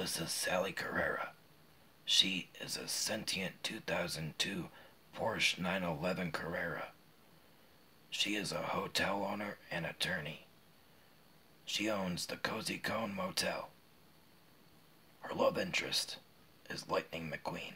This is Sally Carrera. She is a sentient 2002 Porsche 911 Carrera. She is a hotel owner and attorney. She owns the Cozy Cone Motel. Her love interest is Lightning McQueen.